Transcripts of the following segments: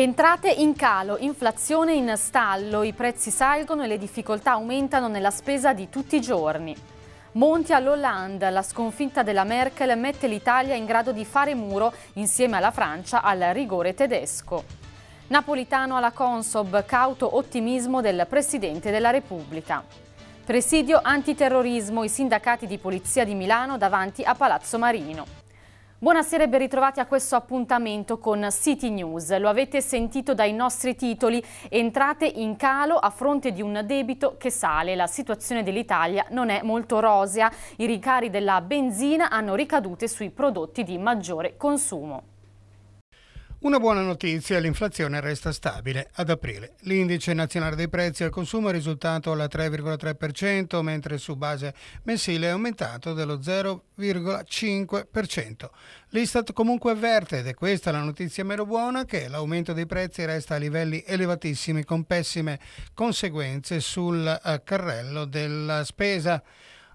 Entrate in calo, inflazione in stallo, i prezzi salgono e le difficoltà aumentano nella spesa di tutti i giorni. Monti all'Hollande, la sconfitta della Merkel mette l'Italia in grado di fare muro insieme alla Francia al rigore tedesco. Napolitano alla Consob, cauto ottimismo del Presidente della Repubblica. Presidio antiterrorismo, i sindacati di polizia di Milano davanti a Palazzo Marino. Buonasera e ben ritrovati a questo appuntamento con City News. Lo avete sentito dai nostri titoli, entrate in calo a fronte di un debito che sale. La situazione dell'Italia non è molto rosea, i ricari della benzina hanno ricadute sui prodotti di maggiore consumo. Una buona notizia, l'inflazione resta stabile ad aprile. L'indice nazionale dei prezzi al consumo è risultato al 3,3%, mentre su base mensile è aumentato dello 0,5%. L'Istat comunque avverte, ed è questa la notizia meno buona, che l'aumento dei prezzi resta a livelli elevatissimi con pessime conseguenze sul eh, carrello della spesa.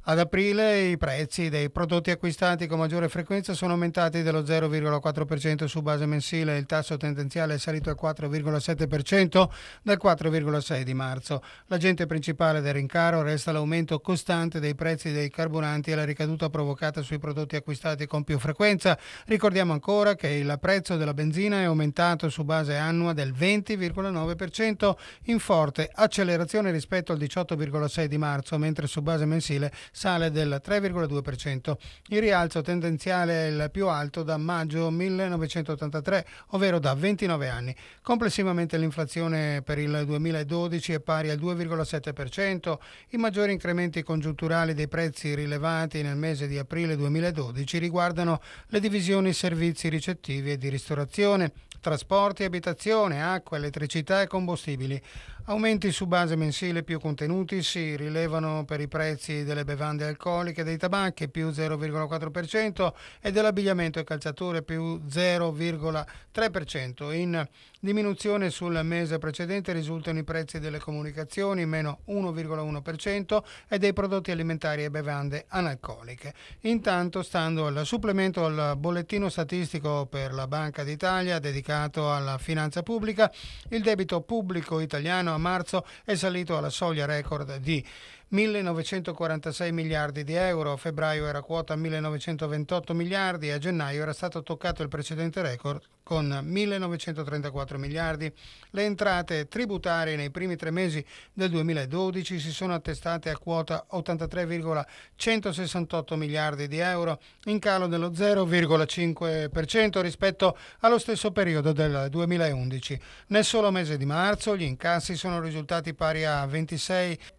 Ad aprile i prezzi dei prodotti acquistati con maggiore frequenza sono aumentati dello 0,4% su base mensile, il tasso tendenziale è salito al 4,7% dal 4,6% di marzo. L'agente principale del rincaro resta l'aumento costante dei prezzi dei carburanti e la ricaduta provocata sui prodotti acquistati con più frequenza. Ricordiamo ancora che il prezzo della benzina è aumentato su base annua del 20,9% in forte accelerazione rispetto al 18,6% di marzo, mentre su base mensile sale del 3,2%. Il rialzo tendenziale è il più alto da maggio 1983, ovvero da 29 anni. Complessivamente l'inflazione per il 2012 è pari al 2,7%. I maggiori incrementi congiunturali dei prezzi rilevati nel mese di aprile 2012 riguardano le divisioni servizi ricettivi e di ristorazione, trasporti, abitazione, acqua, elettricità e combustibili. Aumenti su base mensile più contenuti si rilevano per i prezzi delle bevande alcoliche e dei tabacchi più 0,4% e dell'abbigliamento e calzature più 0,3%. In diminuzione sul mese precedente risultano i prezzi delle comunicazioni meno 1,1% e dei prodotti alimentari e bevande analcoliche. Intanto, stando al supplemento al bollettino statistico per la Banca d'Italia dedicato alla finanza pubblica, il debito pubblico italiano a marzo è salito alla soglia record di 1946 miliardi di euro, a febbraio era quota 1928 miliardi e a gennaio era stato toccato il precedente record con 1934 miliardi. Le entrate tributarie nei primi tre mesi del 2012 si sono attestate a quota 83,168 miliardi di euro, in calo dello 0,5% rispetto allo stesso periodo del 2011. Nel solo mese di marzo gli incassi sono risultati pari a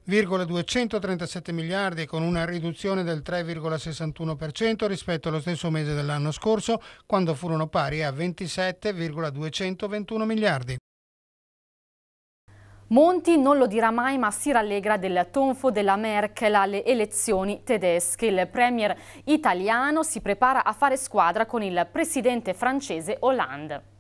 26,237 miliardi con una riduzione del 3,61% rispetto allo stesso mese dell'anno scorso, quando furono pari a 26 7,221 miliardi. Monti non lo dirà mai ma si rallegra del tonfo della Merkel alle elezioni tedesche. Il premier italiano si prepara a fare squadra con il presidente francese Hollande.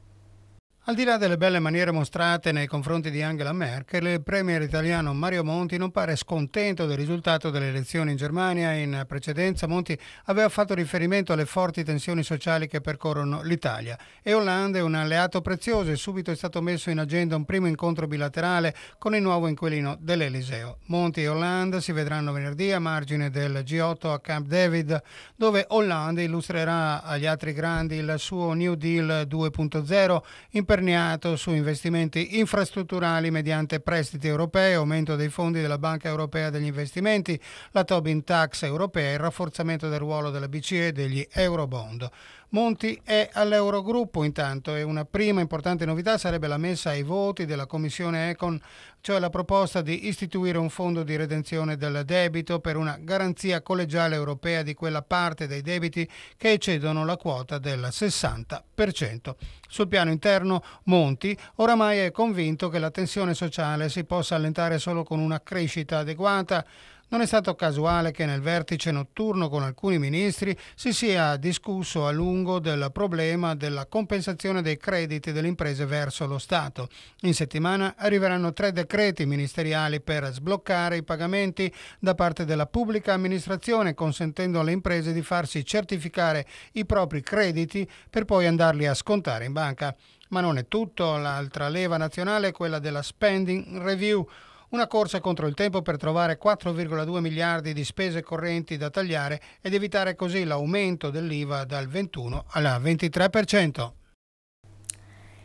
Al di là delle belle maniere mostrate nei confronti di Angela Merkel, il premier italiano Mario Monti non pare scontento del risultato delle elezioni in Germania. In precedenza Monti aveva fatto riferimento alle forti tensioni sociali che percorrono l'Italia e Hollande è un alleato prezioso e subito è stato messo in agenda un primo incontro bilaterale con il nuovo inquilino dell'Eliseo. Monti e Hollande si vedranno venerdì a margine del G8 a Camp David, dove Hollande illustrerà agli altri grandi il suo New Deal 2.0 in imperniato su investimenti infrastrutturali mediante prestiti europei, aumento dei fondi della Banca Europea degli Investimenti, la Tobin Tax europea e il rafforzamento del ruolo della BCE e degli Eurobond. Monti è all'Eurogruppo intanto e una prima importante novità sarebbe la messa ai voti della Commissione Econ, cioè la proposta di istituire un fondo di redenzione del debito per una garanzia collegiale europea di quella parte dei debiti che eccedono la quota del 60%. Sul piano interno Monti oramai è convinto che la tensione sociale si possa allentare solo con una crescita adeguata non è stato casuale che nel vertice notturno con alcuni ministri si sia discusso a lungo del problema della compensazione dei crediti delle imprese verso lo Stato. In settimana arriveranno tre decreti ministeriali per sbloccare i pagamenti da parte della pubblica amministrazione, consentendo alle imprese di farsi certificare i propri crediti per poi andarli a scontare in banca. Ma non è tutto, l'altra leva nazionale è quella della spending review, una corsa contro il tempo per trovare 4,2 miliardi di spese correnti da tagliare ed evitare così l'aumento dell'IVA dal 21 al 23%.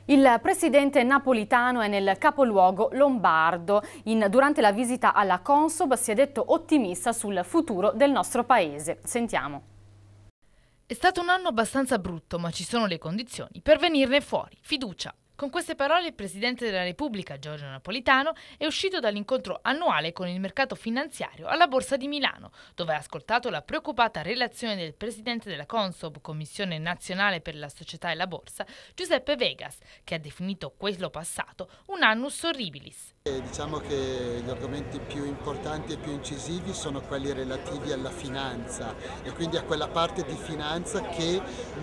Il presidente napolitano è nel capoluogo lombardo. In, durante la visita alla Consob si è detto ottimista sul futuro del nostro paese. Sentiamo. È stato un anno abbastanza brutto, ma ci sono le condizioni per venirne fuori. Fiducia. Con queste parole il Presidente della Repubblica, Giorgio Napolitano, è uscito dall'incontro annuale con il mercato finanziario alla Borsa di Milano, dove ha ascoltato la preoccupata relazione del Presidente della Consob, Commissione Nazionale per la Società e la Borsa, Giuseppe Vegas, che ha definito quello passato un annus horribilis. Diciamo che gli argomenti più importanti e più incisivi sono quelli relativi alla finanza e quindi a quella parte di finanza che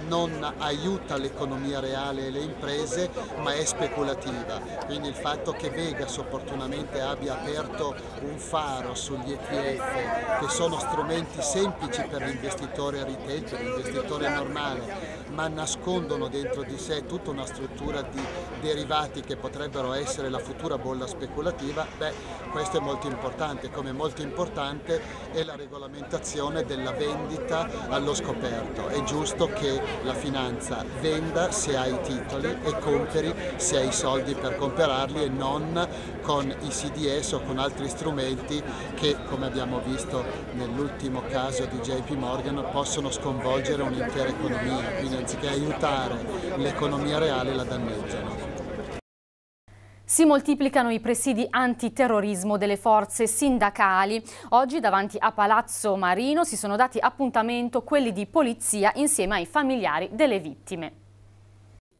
non aiuta l'economia reale e le imprese ma è speculativa. Quindi il fatto che Vegas opportunamente abbia aperto un faro sugli ETF che sono strumenti semplici per l'investitore retail, per l'investitore normale ma nascondono dentro di sé tutta una struttura di derivati che potrebbero essere la futura bolla speculativa beh, questo è molto importante, come molto importante è la regolamentazione della vendita allo scoperto. È giusto che la finanza venda se ha i titoli e compri se ha i soldi per comprarli e non con i CDS o con altri strumenti che, come abbiamo visto nell'ultimo caso di JP Morgan, possono sconvolgere un'intera economia, quindi anziché aiutare l'economia reale la danneggiano. Si moltiplicano i presidi antiterrorismo delle forze sindacali. Oggi davanti a Palazzo Marino si sono dati appuntamento quelli di polizia insieme ai familiari delle vittime.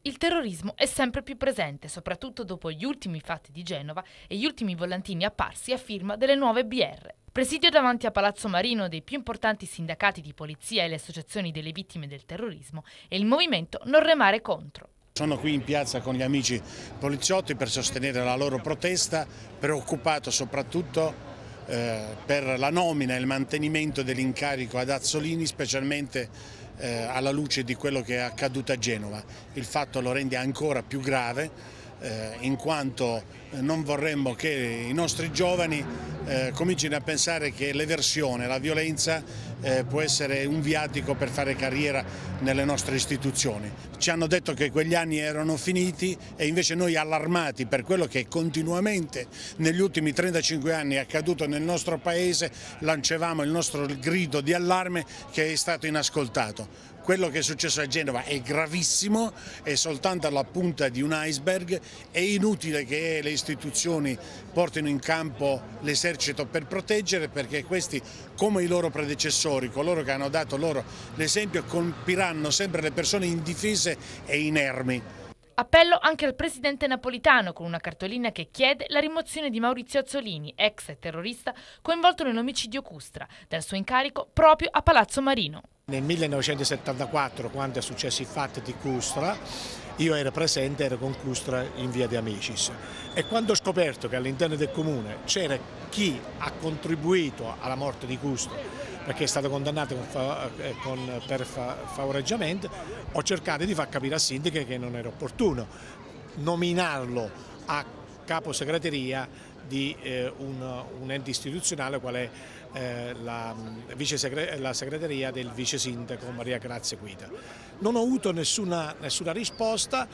Il terrorismo è sempre più presente, soprattutto dopo gli ultimi fatti di Genova e gli ultimi volantini apparsi a firma delle nuove BR. Presidio davanti a Palazzo Marino dei più importanti sindacati di polizia e le associazioni delle vittime del terrorismo e il movimento Non remare contro. Sono qui in piazza con gli amici poliziotti per sostenere la loro protesta, preoccupato soprattutto eh, per la nomina e il mantenimento dell'incarico ad Azzolini, specialmente eh, alla luce di quello che è accaduto a Genova. Il fatto lo rende ancora più grave eh, in quanto non vorremmo che i nostri giovani eh, comincino a pensare che l'eversione, la violenza eh, può essere un viatico per fare carriera nelle nostre istituzioni. Ci hanno detto che quegli anni erano finiti e invece noi allarmati per quello che continuamente negli ultimi 35 anni è accaduto nel nostro paese lanciavamo il nostro grido di allarme che è stato inascoltato quello che è successo a Genova è gravissimo, è soltanto la punta di un iceberg, è inutile che le istituzioni portino in campo l'esercito per proteggere perché questi, come i loro predecessori, coloro che hanno dato loro l'esempio, colpiranno sempre le persone indifese e inermi. Appello anche al presidente napolitano con una cartolina che chiede la rimozione di Maurizio Azzolini, ex terrorista coinvolto nell'omicidio Custra, dal suo incarico proprio a Palazzo Marino. Nel 1974, quando è successo il fatto di Custra, io ero presente, ero con Custra in via di Amicis e quando ho scoperto che all'interno del comune c'era chi ha contribuito alla morte di Custra perché è stato condannato con, eh, con, per fa, favoreggiamento, ho cercato di far capire a sindaco che non era opportuno nominarlo a capo segreteria di eh, un, un, ente istituzionale qual è eh, la, la, segreteria del vice sindaco Maria Grazia Guida. Non ho avuto nessuna, nessuna risposta,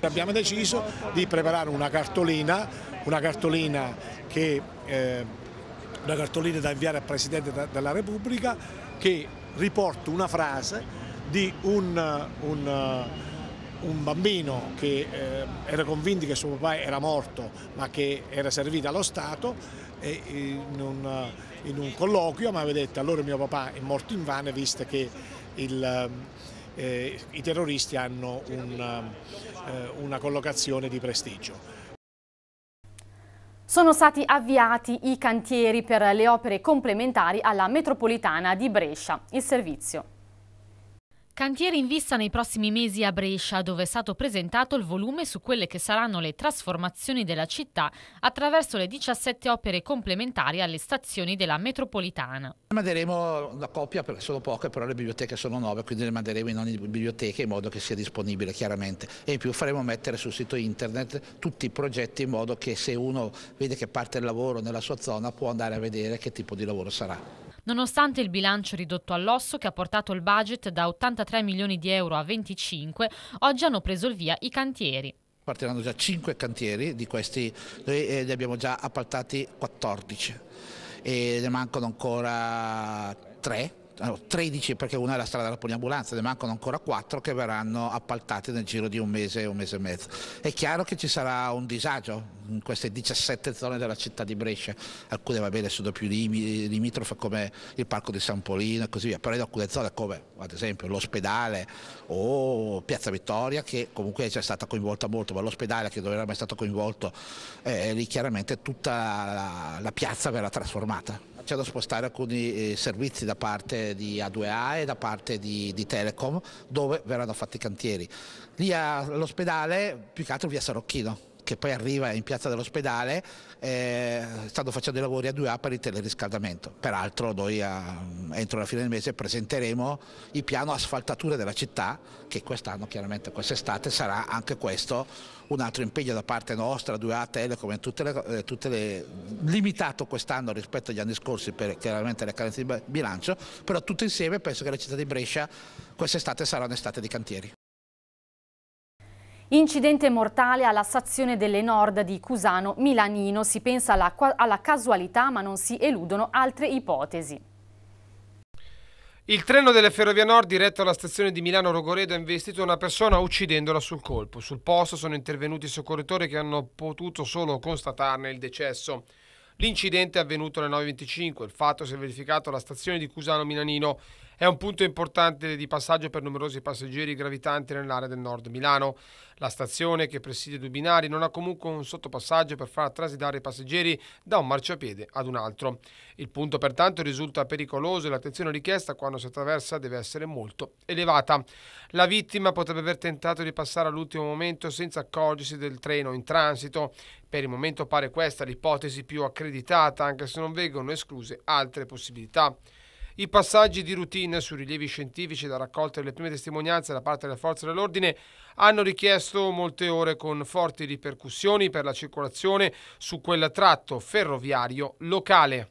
abbiamo deciso di preparare una cartolina, una cartolina, che, eh, una cartolina da inviare al Presidente della Repubblica che riporta una frase di un, un un bambino che eh, era convinto che suo papà era morto ma che era servito allo Stato e in un, in un colloquio mi aveva detto allora mio papà è morto in vano visto che il, eh, i terroristi hanno eh, una collocazione di prestigio. Sono stati avviati i cantieri per le opere complementari alla metropolitana di Brescia. Il servizio. Cantieri in vista nei prossimi mesi a Brescia, dove è stato presentato il volume su quelle che saranno le trasformazioni della città attraverso le 17 opere complementari alle stazioni della metropolitana. Manderemo una coppia, perché sono poche, però le biblioteche sono nuove, quindi le manderemo in ogni biblioteca in modo che sia disponibile chiaramente. E in più faremo mettere sul sito internet tutti i progetti in modo che se uno vede che parte il lavoro nella sua zona può andare a vedere che tipo di lavoro sarà. Nonostante il bilancio ridotto all'osso che ha portato il budget da 83 milioni di euro a 25, oggi hanno preso il via i cantieri. Partiranno già 5 cantieri, di questi noi eh, ne abbiamo già appaltati 14 e ne mancano ancora 3 13 perché una è la strada della poliambulanza, ne mancano ancora 4 che verranno appaltati nel giro di un mese, un mese e mezzo. È chiaro che ci sarà un disagio in queste 17 zone della città di Brescia, alcune va bene sono più limitrofe come il parco di San Polino e così via, però in alcune zone come ad esempio l'ospedale o Piazza Vittoria che comunque è già stata coinvolta molto, ma l'ospedale che non era mai stato coinvolto, eh, lì chiaramente tutta la, la piazza verrà trasformata. C'è da spostare alcuni eh, servizi da parte di A2A e da parte di, di Telecom dove verranno fatti i cantieri. Lì all'ospedale più che altro via Sarocchino che poi arriva in piazza dell'ospedale, eh, stanno facendo i lavori a 2A per il teleriscaldamento. Peraltro noi a, entro la fine del mese presenteremo il piano asfaltature della città, che quest'anno chiaramente quest'estate sarà anche questo un altro impegno da parte nostra, 2A Telecom, tutte le, eh, tutte le, limitato quest'anno rispetto agli anni scorsi per chiaramente le carenze di bilancio, però tutto insieme penso che la città di Brescia quest'estate sarà un'estate di cantieri. Incidente mortale alla stazione delle Nord di Cusano Milanino. Si pensa alla, alla casualità ma non si eludono altre ipotesi. Il treno delle Ferrovie Nord diretto alla stazione di Milano Rogoredo ha investito una persona uccidendola sul colpo. Sul posto sono intervenuti soccorritori che hanno potuto solo constatarne il decesso. L'incidente è avvenuto alle 9.25, il fatto si è verificato alla stazione di Cusano Milanino è un punto importante di passaggio per numerosi passeggeri gravitanti nell'area del nord Milano. La stazione, che presidia due binari, non ha comunque un sottopassaggio per far transitare i passeggeri da un marciapiede ad un altro. Il punto pertanto risulta pericoloso e l'attenzione richiesta quando si attraversa deve essere molto elevata. La vittima potrebbe aver tentato di passare all'ultimo momento senza accorgersi del treno in transito. Per il momento pare questa l'ipotesi più accreditata, anche se non vengono escluse altre possibilità. I passaggi di routine su rilievi scientifici da raccolta delle prime testimonianze da parte delle forze dell'ordine hanno richiesto molte ore con forti ripercussioni per la circolazione su quel tratto ferroviario locale.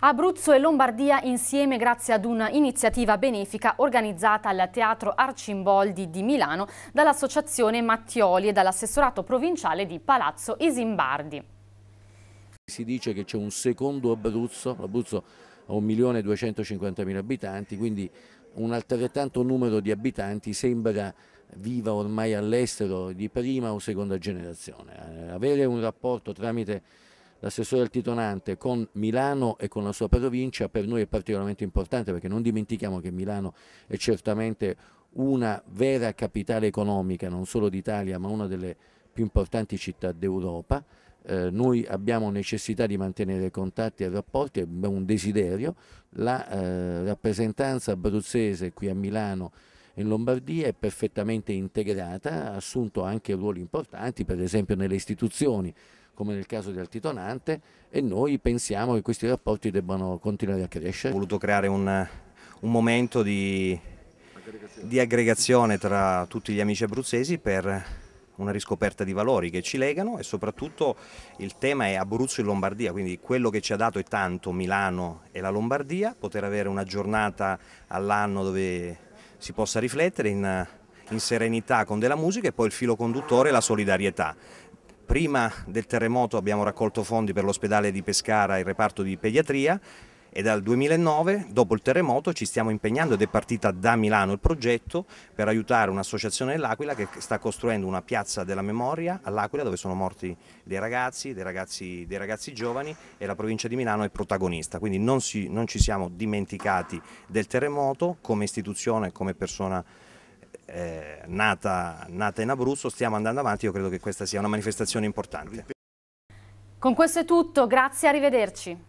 Abruzzo e Lombardia insieme grazie ad un'iniziativa benefica organizzata al Teatro Arcimboldi di Milano dall'Associazione Mattioli e dall'assessorato provinciale di Palazzo Isimbardi. Si dice che c'è un secondo Abruzzo, l'Abruzzo ha 1.250.000 abitanti, quindi un altrettanto numero di abitanti sembra viva ormai all'estero di prima o seconda generazione. Eh, avere un rapporto tramite l'assessore altitonante con Milano e con la sua provincia per noi è particolarmente importante perché non dimentichiamo che Milano è certamente una vera capitale economica non solo d'Italia ma una delle più importanti città d'Europa eh, noi abbiamo necessità di mantenere contatti e rapporti, abbiamo un desiderio, la eh, rappresentanza abruzzese qui a Milano in Lombardia è perfettamente integrata, ha assunto anche ruoli importanti, per esempio nelle istituzioni, come nel caso di Altitonante, e noi pensiamo che questi rapporti debbano continuare a crescere. Ho voluto creare un, un momento di, di aggregazione tra tutti gli amici abruzzesi per una riscoperta di valori che ci legano e soprattutto il tema è Abruzzo e Lombardia, quindi quello che ci ha dato è tanto Milano e la Lombardia, poter avere una giornata all'anno dove si possa riflettere in, in serenità con della musica e poi il filo conduttore la solidarietà. Prima del terremoto abbiamo raccolto fondi per l'ospedale di Pescara e il reparto di pediatria, e dal 2009, dopo il terremoto, ci stiamo impegnando ed è partita da Milano il progetto per aiutare un'associazione dell'Aquila che sta costruendo una piazza della memoria all'Aquila dove sono morti dei ragazzi, dei ragazzi, dei ragazzi giovani e la provincia di Milano è protagonista, quindi non, si, non ci siamo dimenticati del terremoto come istituzione, come persona eh, nata, nata in Abruzzo, stiamo andando avanti, io credo che questa sia una manifestazione importante. Con questo è tutto, grazie, arrivederci.